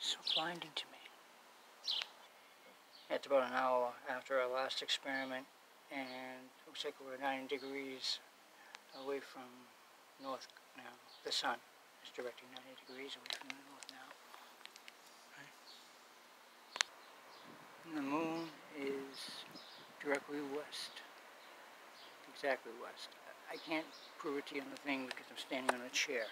so blinding to me. It's about an hour after our last experiment, and it looks like we're 90 degrees away from north now. The sun is directing 90 degrees away from the north now. And the moon is directly west. Exactly west. I can't prove it to you on the thing because I'm standing on a chair.